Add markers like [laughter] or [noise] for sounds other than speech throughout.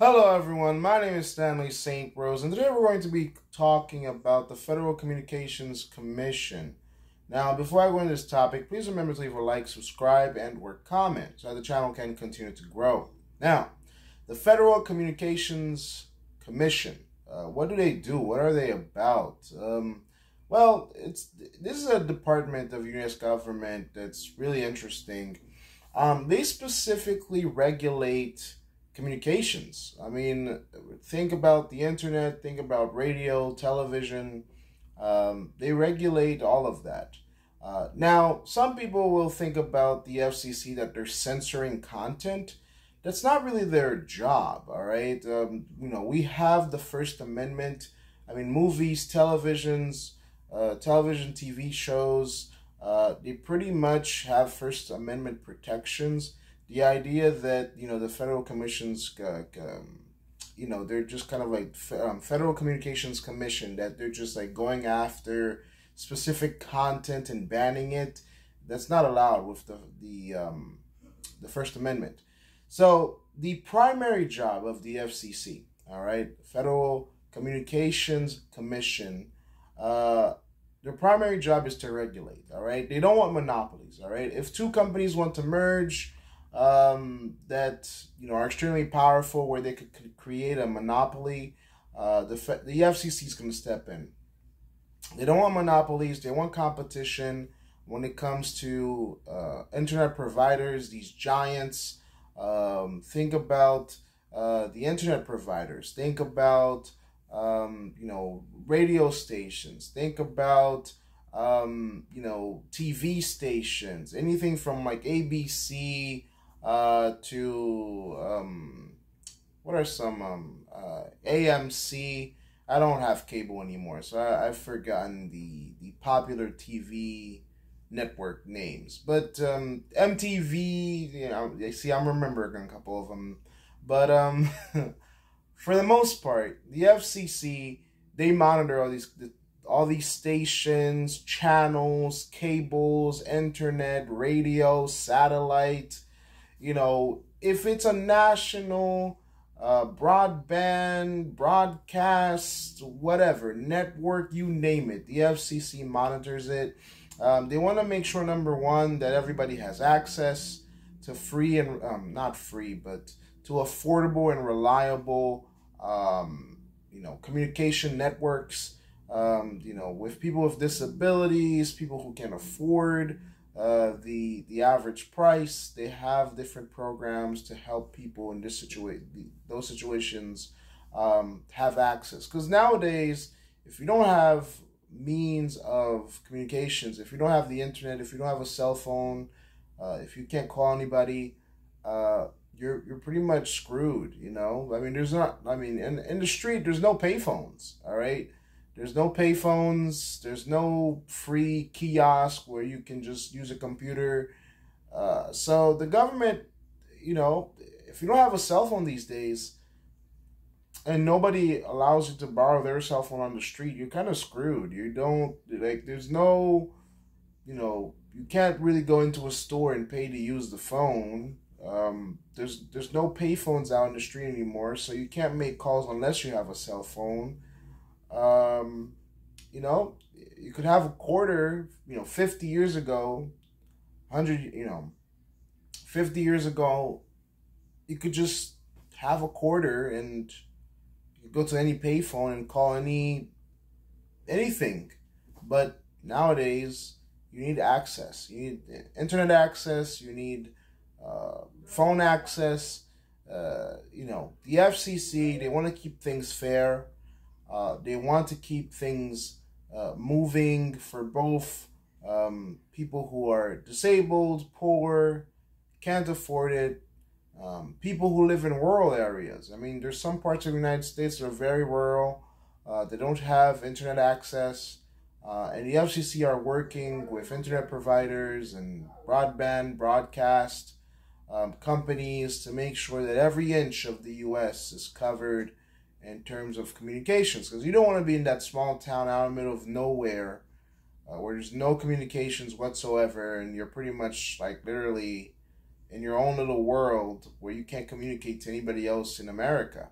Hello, everyone. My name is Stanley St. Rose, and today we're going to be talking about the Federal Communications Commission. Now, before I go into this topic, please remember to leave a like, subscribe, and or comment so the channel can continue to grow. Now, the Federal Communications Commission. Uh, what do they do? What are they about? Um, well, it's this is a department of U.S. government that's really interesting. Um, they specifically regulate communications. I mean, think about the internet, think about radio, television. Um, they regulate all of that. Uh, now, some people will think about the FCC that they're censoring content. That's not really their job, all right? Um, you know, we have the First Amendment. I mean, movies, televisions, uh, television, TV shows, uh, they pretty much have First Amendment protections the idea that you know the federal commissions uh, um, you know they're just kind of like um, federal communications commission that they're just like going after specific content and banning it that's not allowed with the the um, the first amendment. So the primary job of the fcc all right federal communications commission uh, their primary job is to regulate all right? They don't want monopolies all right? If two companies want to merge um, that you know are extremely powerful, where they could, could create a monopoly. Uh, the the FCC is going to step in. They don't want monopolies. They want competition when it comes to uh, internet providers. These giants. Um, think about uh, the internet providers. Think about um, you know radio stations. Think about um, you know TV stations. Anything from like ABC uh, to um, what are some um, uh, AMC. I don't have cable anymore, so I, I've forgotten the the popular TV network names. But um, MTV, you know, see, I'm remembering a couple of them. But um, [laughs] for the most part, the FCC they monitor all these all these stations, channels, cables, internet, radio, satellite, you know, if it's a national uh, broadband, broadcast, whatever, network, you name it, the FCC monitors it. Um, they want to make sure, number one, that everybody has access to free and, um, not free, but to affordable and reliable, um, you know, communication networks, um, you know, with people with disabilities, people who can afford uh, the the average price. They have different programs to help people in this situation, those situations, um, have access. Because nowadays, if you don't have means of communications, if you don't have the internet, if you don't have a cell phone, uh, if you can't call anybody, uh, you're you're pretty much screwed. You know, I mean, there's not. I mean, in in the street, there's no payphones. All right there's no payphones. There's no free kiosk where you can just use a computer. Uh, so the government, you know, if you don't have a cell phone these days, and nobody allows you to borrow their cell phone on the street, you're kind of screwed. You don't like. There's no, you know, you can't really go into a store and pay to use the phone. Um, there's there's no payphones out in the street anymore, so you can't make calls unless you have a cell phone. Um, you know, you could have a quarter, you know, 50 years ago, 100, you know, 50 years ago, you could just have a quarter and go to any payphone and call any anything. But nowadays, you need access. You need internet access. You need uh, phone access. Uh, you know, the FCC, they want to keep things fair. Uh, they want to keep things uh, moving for both um, people who are disabled, poor, can't afford it, um, people who live in rural areas. I mean, there's some parts of the United States that are very rural. Uh, they don't have internet access. Uh, and the FCC are working with internet providers and broadband broadcast um, companies to make sure that every inch of the U.S. is covered in terms of communications because you don't want to be in that small town out in the middle of nowhere uh, where there's no communications whatsoever and you're pretty much like literally in your own little world where you can't communicate to anybody else in America.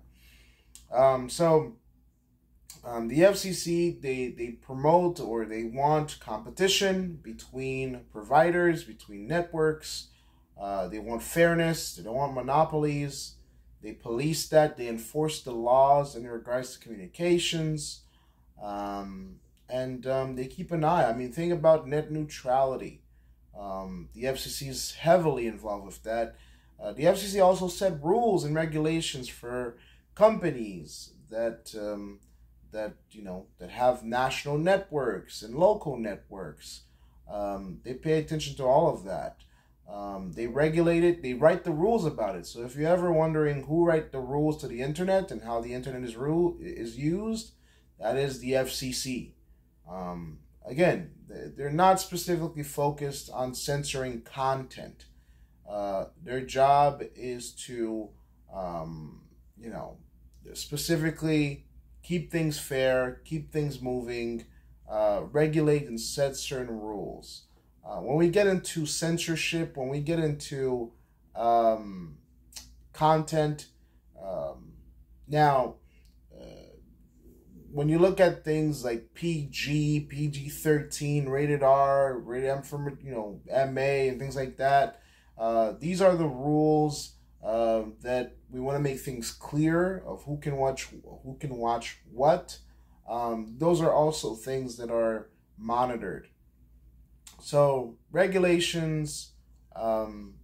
Um, so um, the FCC they they promote or they want competition between providers, between networks. Uh, they want fairness. They don't want monopolies. They police that. They enforce the laws in regards to communications, um, and um, they keep an eye. I mean, think about net neutrality. Um, the FCC is heavily involved with that. Uh, the FCC also set rules and regulations for companies that um, that you know that have national networks and local networks. Um, they pay attention to all of that. Um, they regulate it. They write the rules about it. So if you're ever wondering who write the rules to the internet and how the internet is rule is used, that is the FCC. Um, again, they're not specifically focused on censoring content. Uh, their job is to, um, you know, specifically keep things fair, keep things moving, uh, regulate and set certain rules. Uh, when we get into censorship, when we get into um, content, um, now, uh, when you look at things like PG, PG 13, rated R, rated M for, you know, MA, and things like that, uh, these are the rules uh, that we want to make things clear of who can watch who can watch what. Um, those are also things that are monitored. So regulations, um,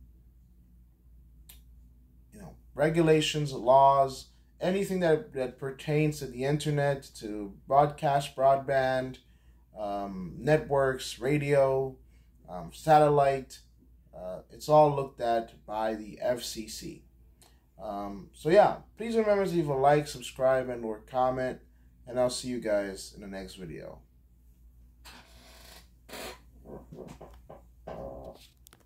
you know, regulations, laws, anything that that pertains to the internet, to broadcast, broadband, um, networks, radio, um, satellite uh, it's all looked at by the FCC. Um, so yeah, please remember to leave a like, subscribe, and or comment, and I'll see you guys in the next video.